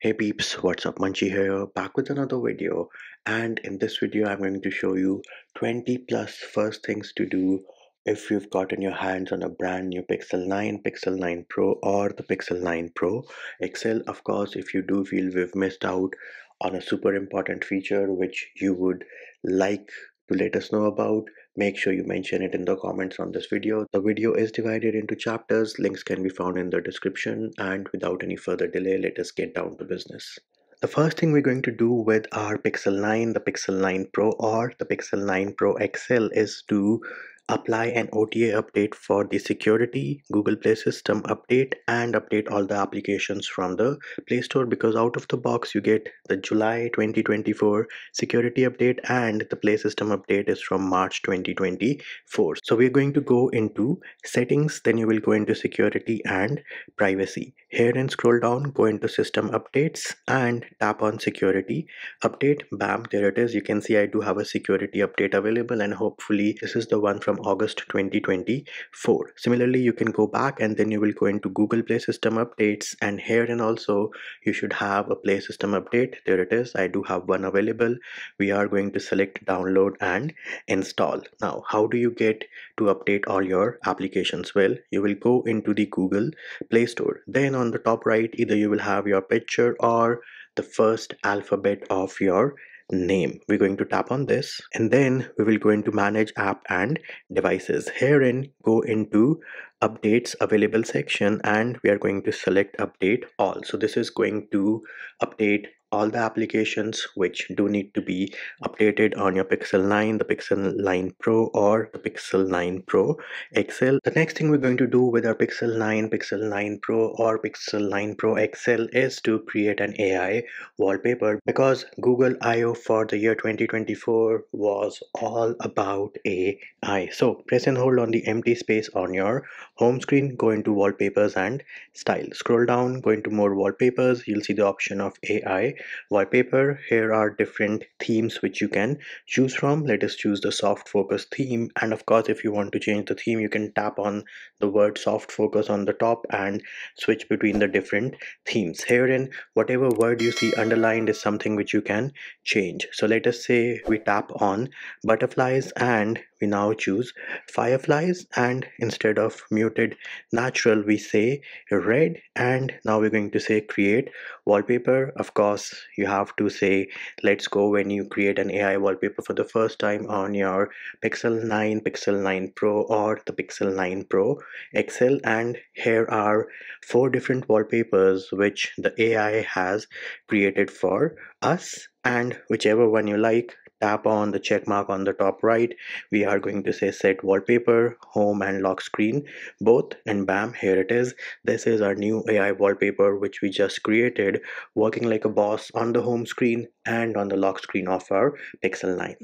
Hey peeps, what's up? Munchy here, back with another video. And in this video, I'm going to show you 20 plus first things to do if you've gotten your hands on a brand new Pixel 9, Pixel 9 Pro, or the Pixel 9 Pro XL. Of course, if you do feel we've missed out on a super important feature which you would like to let us know about, make sure you mention it in the comments on this video. The video is divided into chapters, links can be found in the description and without any further delay, let us get down to business. The first thing we're going to do with our Pixel 9, the Pixel 9 Pro or the Pixel 9 Pro XL is to apply an OTA update for the security Google Play system update and update all the applications from the Play Store because out of the box you get the July 2024 security update and the Play system update is from March 2024. So we're going to go into settings then you will go into security and privacy. Here and scroll down go into system updates and tap on security update bam there it is you can see I do have a security update available and hopefully this is the one from August 2024. Similarly, you can go back and then you will go into Google Play System updates and here and also you should have a Play System update. There it is. I do have one available. We are going to select download and install. Now, how do you get to update all your applications? Well, you will go into the Google Play Store. Then on the top right, either you will have your picture or the first alphabet of your name. We're going to tap on this and then we will go into manage app and devices. Herein go into updates available section and we are going to select update all. So this is going to update all the applications which do need to be updated on your Pixel 9, the Pixel 9 Pro or the Pixel 9 Pro XL. The next thing we're going to do with our Pixel 9, Pixel 9 Pro or Pixel 9 Pro XL is to create an AI wallpaper because Google I.O. for the year 2024 was all about AI. So press and hold on the empty space on your home screen, go into wallpapers and style. Scroll down, go into more wallpapers, you'll see the option of AI wallpaper here are different themes which you can choose from. Let us choose the soft focus theme. And of course if you want to change the theme you can tap on the word soft focus on the top and switch between the different themes. Herein whatever word you see underlined is something which you can change. So let us say we tap on butterflies and we now choose fireflies and instead of muted natural we say red. And now we're going to say create wallpaper. Of course you have to say let's go when you create an AI wallpaper for the first time on your Pixel 9 Pixel 9 Pro or the Pixel 9 Pro XL and here are four different wallpapers which the AI has created for us. And whichever one you like tap on the check mark on the top right. We are going to say set wallpaper home and lock screen both and bam here it is. This is our new ai wallpaper which we just created working like a boss on the home screen and on the lock screen of our pixel 9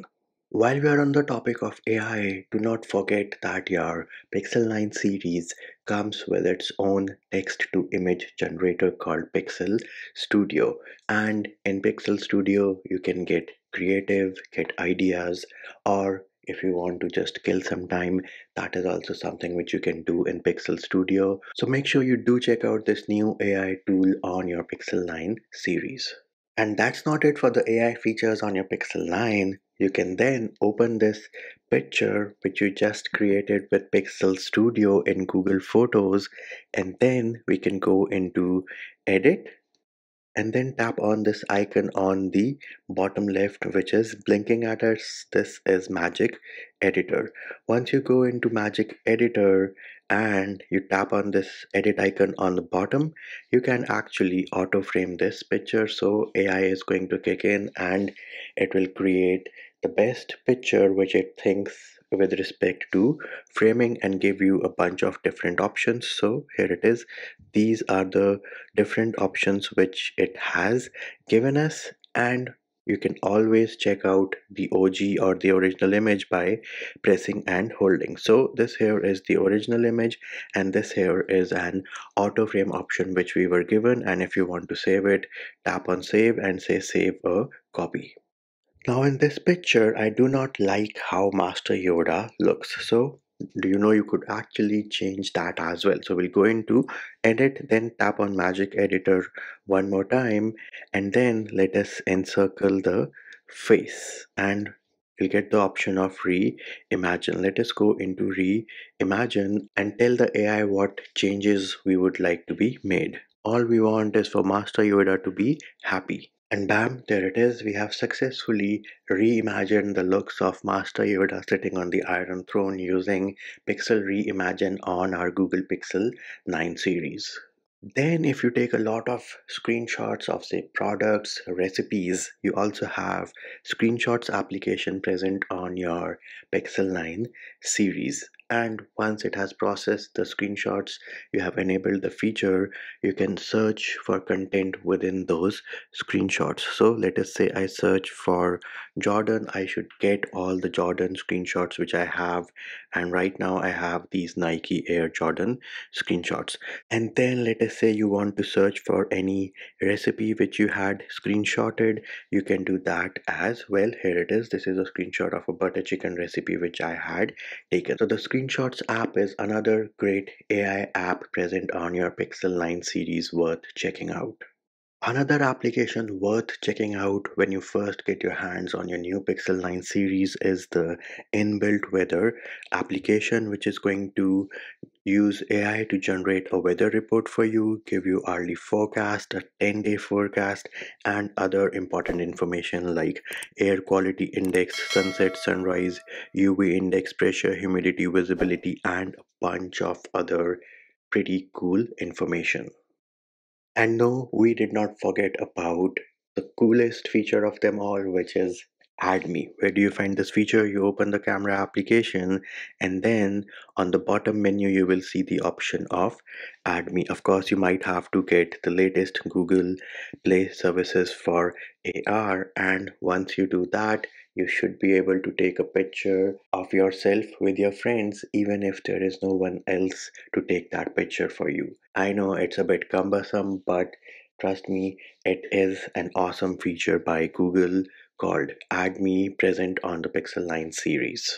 while we are on the topic of AI, do not forget that your Pixel 9 series comes with its own text to image generator called Pixel Studio. And in Pixel Studio, you can get creative, get ideas, or if you want to just kill some time, that is also something which you can do in Pixel Studio. So make sure you do check out this new AI tool on your Pixel 9 series. And that's not it for the AI features on your Pixel 9. You can then open this picture which you just created with Pixel Studio in Google Photos and then we can go into edit and then tap on this icon on the bottom left which is blinking at us. This is magic editor. Once you go into magic editor and you tap on this edit icon on the bottom you can actually auto frame this picture. So AI is going to kick in and it will create the best picture which it thinks with respect to framing and give you a bunch of different options. So here it is. These are the different options which it has given us and you can always check out the OG or the original image by pressing and holding. So this here is the original image and this here is an auto frame option which we were given. And if you want to save it tap on save and say save a copy now in this picture, I do not like how Master Yoda looks. So do you know you could actually change that as well? So we'll go into edit then tap on magic editor one more time and then let us encircle the face. And we'll get the option of reimagine. Let us go into reimagine and tell the ai what changes we would like to be made. All we want is for master yoda to be happy and bam, there it is. We have successfully reimagined the looks of Master Yoda sitting on the Iron Throne using Pixel Reimagine on our Google Pixel 9 series. Then if you take a lot of screenshots of say products, recipes, you also have screenshots application present on your Pixel 9 series and once it has processed the screenshots you have enabled the feature you can search for content within those screenshots. So let us say I search for Jordan I should get all the Jordan screenshots which I have and right now I have these Nike Air Jordan screenshots. And then let us say you want to search for any recipe which you had screenshotted you can do that as well. Here it is. This is a screenshot of a butter chicken recipe which I had taken. So the Screenshots app is another great AI app present on your Pixel 9 series worth checking out. Another application worth checking out when you first get your hands on your new Pixel 9 series is the inbuilt weather application which is going to use AI to generate a weather report for you, give you hourly forecast, a 10 day forecast, and other important information like air quality index, sunset, sunrise, UV index, pressure, humidity, visibility, and a bunch of other pretty cool information. And no, we did not forget about the coolest feature of them all, which is add me where do you find this feature? You open the camera application and then on the bottom menu you will see the option of add me of course you might have to get the latest google play services for ar and once you do that you should be able to take a picture of yourself with your friends even if there is no one else to take that picture for you i know it's a bit cumbersome but trust me it is an awesome feature by google called Add Me present on the Pixel 9 series.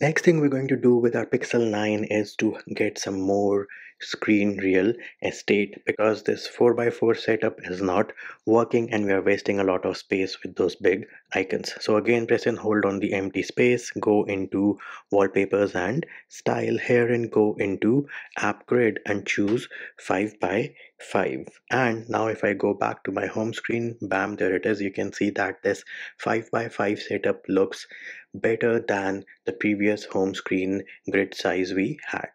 Next thing we're going to do with our Pixel 9 is to get some more screen real estate because this 4x4 setup is not working and we are wasting a lot of space with those big icons. So again press and hold on the empty space go into wallpapers and style here and go into app grid and choose 5 by 5 and now if I go back to my home screen bam there it is. You can see that this 5 by 5 setup looks better than the previous home screen grid size we had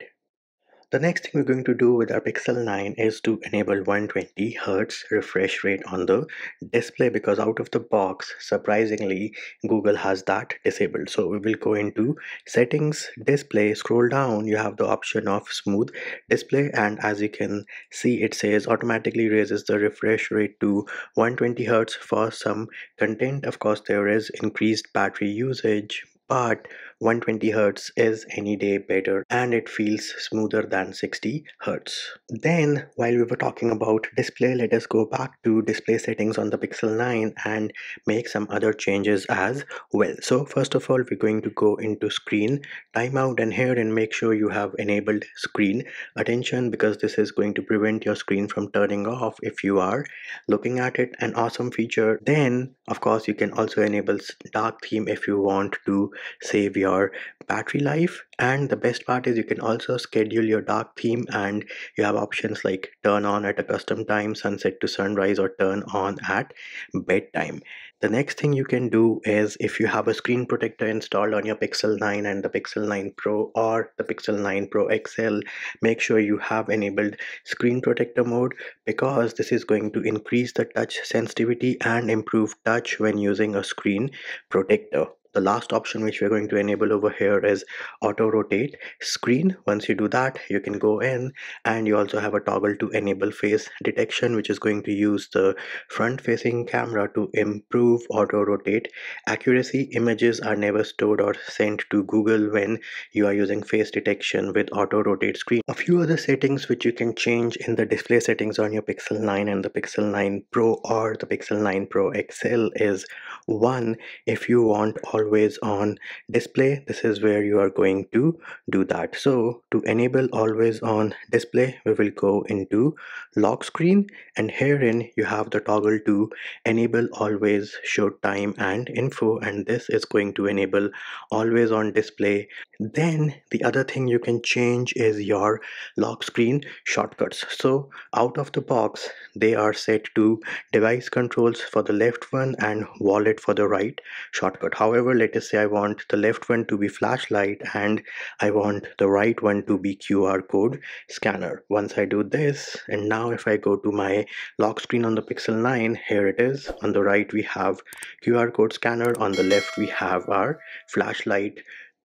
the next thing we're going to do with our Pixel 9 is to enable 120 Hz refresh rate on the display because out of the box, surprisingly, Google has that disabled. So we will go into settings, display, scroll down, you have the option of smooth display and as you can see it says automatically raises the refresh rate to 120 Hz for some content. Of course, there is increased battery usage, but 120 Hz is any day better and it feels smoother than 60 Hz. Then while we were talking about display, let us go back to display settings on the Pixel 9 and make some other changes as well. So first of all, we're going to go into screen timeout and here and make sure you have enabled screen attention because this is going to prevent your screen from turning off if you are looking at it. An awesome feature. Then of course you can also enable dark theme if you want to save your your battery life. And the best part is you can also schedule your dark theme and you have options like turn on at a custom time sunset to sunrise or turn on at bedtime. The next thing you can do is if you have a screen protector installed on your Pixel 9 and the Pixel 9 Pro or the Pixel 9 Pro XL, make sure you have enabled screen protector mode because this is going to increase the touch sensitivity and improve touch when using a screen protector the last option which we're going to enable over here is auto rotate screen. Once you do that you can go in and you also have a toggle to enable face detection which is going to use the front facing camera to improve auto rotate. Accuracy images are never stored or sent to google when you are using face detection with auto rotate screen. A few other settings which you can change in the display settings on your pixel 9 and the pixel 9 pro or the pixel 9 pro xl is one if you want always on display. This is where you are going to do that. So to enable always on display we will go into lock screen and herein you have the toggle to enable always show time and info and this is going to enable always on display. Then the other thing you can change is your lock screen shortcuts. So out of the box they are set to device controls for the left one and wallet for the right shortcut. However let us say i want the left one to be flashlight and i want the right one to be qr code scanner. Once i do this and now if i go to my lock screen on the pixel 9 here it is. On the right we have qr code scanner. On the left we have our flashlight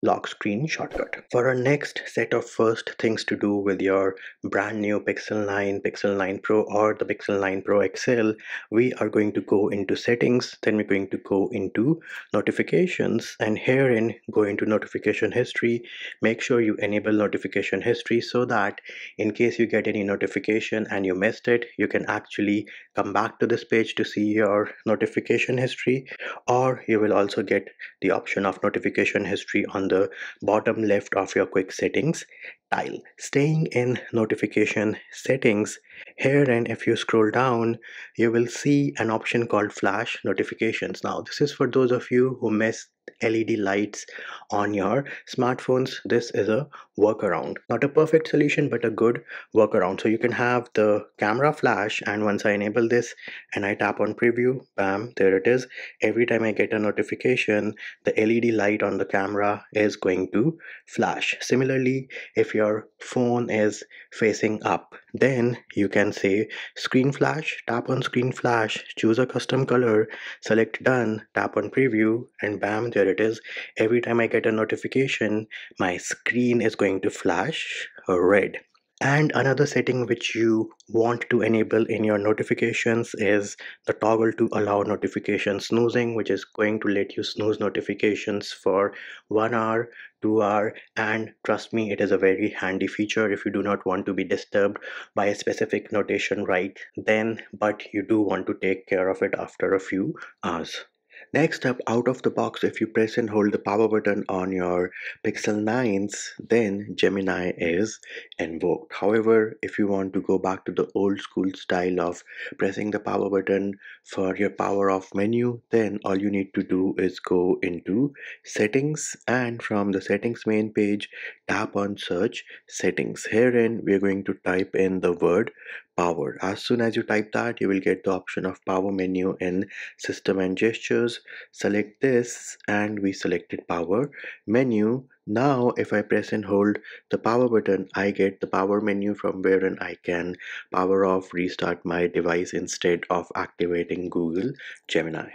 lock screen shortcut. For our next set of first things to do with your brand new Pixel 9, Pixel 9 Pro or the Pixel 9 Pro XL, we are going to go into settings, then we're going to go into notifications and herein go into notification history. Make sure you enable notification history so that in case you get any notification and you missed it, you can actually come back to this page to see your notification history or you will also get the option of notification history on the bottom left of your quick settings tile. Staying in notification settings, here and if you scroll down, you will see an option called flash notifications. Now, this is for those of you who miss LED lights on your smartphones. This is a workaround. Not a perfect solution, but a good workaround. So you can have the camera flash and once I enable this and I tap on preview, bam, there it is. Every time I get a notification, the LED light on the camera is going to flash. Similarly, if your phone is facing up, then you can say screen flash, tap on screen flash, choose a custom color, select done, tap on preview and bam, there it is. Every time I get a notification, my screen is going to flash red. And another setting which you want to enable in your notifications is the toggle to allow notification snoozing, which is going to let you snooze notifications for one hour, two hour, and trust me, it is a very handy feature if you do not want to be disturbed by a specific notation right then, but you do want to take care of it after a few hours. Next up, out of the box, if you press and hold the power button on your Pixel 9s, then Gemini is invoked. However, if you want to go back to the old school style of pressing the power button for your power off menu, then all you need to do is go into settings and from the settings main page, tap on search settings. Herein, we're going to type in the word power. As soon as you type that, you will get the option of power menu in system and gestures. Select this and we selected power menu. Now, if I press and hold the power button, I get the power menu from wherein I can power off, restart my device instead of activating Google Gemini.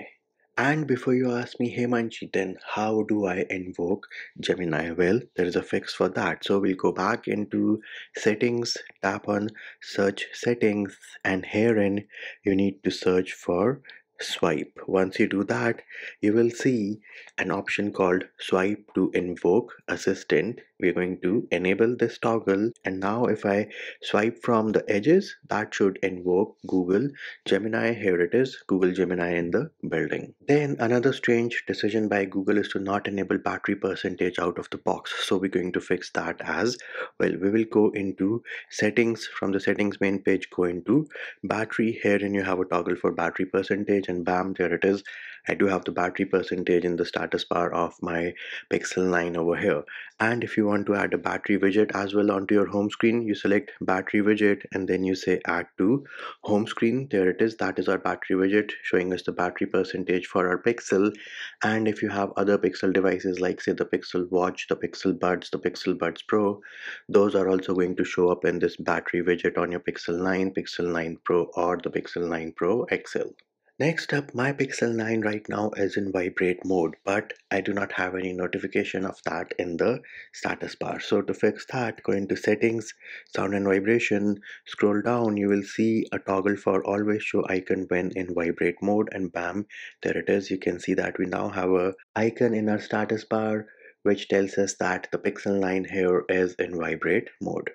And before you ask me, hey Munchy, then how do I invoke Gemini? Well, there is a fix for that. So we'll go back into settings, tap on search settings, and herein you need to search for swipe. Once you do that, you will see an option called swipe to invoke assistant. We're going to enable this toggle and now if I swipe from the edges, that should invoke Google Gemini. Here it is, Google Gemini in the building. Then another strange decision by Google is to not enable battery percentage out of the box. So we're going to fix that as well. We will go into settings from the settings main page, go into battery. here and you have a toggle for battery percentage and bam there it is I do have the battery percentage in the status bar of my Pixel 9 over here and if you want to add a battery widget as well onto your home screen you select battery widget and then you say add to home screen. There it is. That is our battery widget showing us the battery percentage for our Pixel. And if you have other Pixel devices like say the Pixel watch the Pixel buds the Pixel buds Pro those are also going to show up in this battery widget on your Pixel 9 Pixel 9 Pro or the Pixel 9 Pro XL Next up, my Pixel 9 right now is in vibrate mode, but I do not have any notification of that in the status bar. So to fix that, go into settings, sound and vibration, scroll down, you will see a toggle for always show icon when in vibrate mode and bam, there it is. You can see that we now have a icon in our status bar which tells us that the Pixel 9 here is in vibrate mode.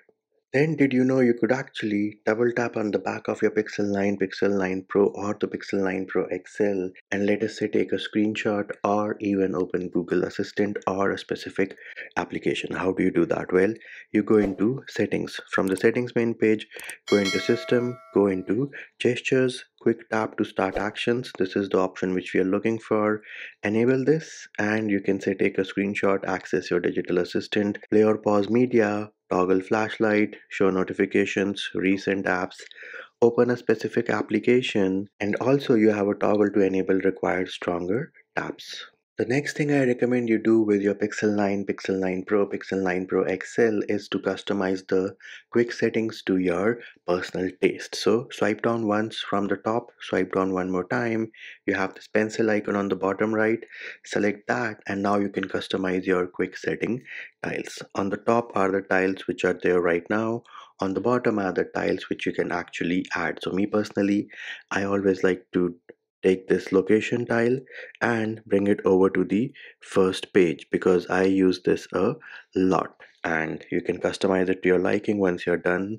Then did you know you could actually double tap on the back of your Pixel 9, Pixel 9 Pro or the Pixel 9 Pro XL and let us say take a screenshot or even open Google Assistant or a specific application. How do you do that? Well, you go into settings. From the settings main page, go into system, go into gestures, quick tap to start actions. This is the option which we are looking for. Enable this and you can say take a screenshot, access your digital assistant, play or pause media, toggle flashlight, show notifications, recent apps, open a specific application, and also you have a toggle to enable required stronger tabs. The next thing I recommend you do with your Pixel 9, Pixel 9 Pro, Pixel 9 Pro XL is to customize the quick settings to your personal taste. So swipe down once from the top, swipe down one more time. You have this pencil icon on the bottom right, select that and now you can customize your quick setting tiles. On the top are the tiles which are there right now. On the bottom are the tiles which you can actually add. So me personally, I always like to take this location tile and bring it over to the first page because I use this a lot. And you can customize it to your liking. Once you're done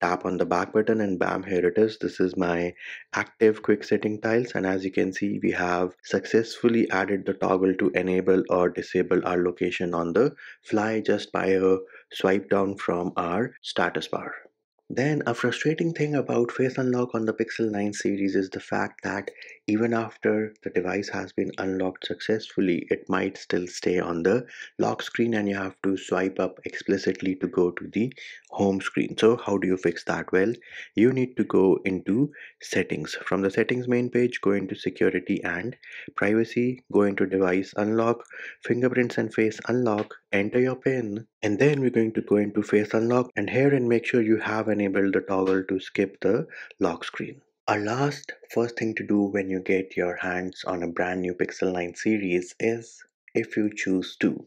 tap on the back button and bam here it is. This is my active quick setting tiles. And as you can see we have successfully added the toggle to enable or disable our location on the fly just by a swipe down from our status bar then a frustrating thing about Face Unlock on the Pixel 9 series is the fact that even after the device has been unlocked successfully, it might still stay on the lock screen and you have to swipe up explicitly to go to the home screen. So how do you fix that? Well, you need to go into settings. From the settings main page, go into security and privacy, go into device unlock, fingerprints and face unlock, enter your pin, and then we're going to go into face unlock and here and make sure you have enabled the toggle to skip the lock screen. Our last first thing to do when you get your hands on a brand new Pixel 9 series is if you choose to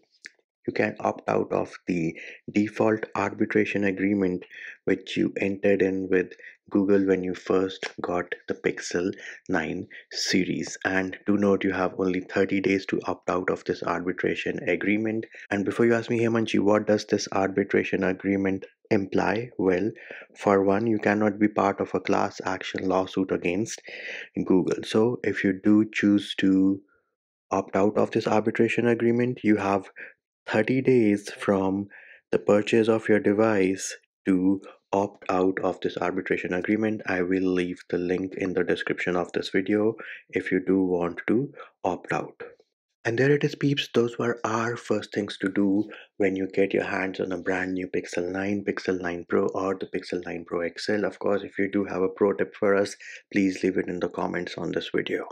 you can opt out of the default arbitration agreement which you entered in with Google when you first got the Pixel 9 series. And do note you have only 30 days to opt out of this arbitration agreement. And before you ask me, hey Munchy, what does this arbitration agreement imply? Well, for one, you cannot be part of a class action lawsuit against Google. So if you do choose to opt out of this arbitration agreement, you have 30 days from the purchase of your device to opt out of this arbitration agreement i will leave the link in the description of this video if you do want to opt out. And there it is peeps. Those were our first things to do when you get your hands on a brand new pixel 9 pixel 9 pro or the pixel 9 pro xl of course if you do have a pro tip for us please leave it in the comments on this video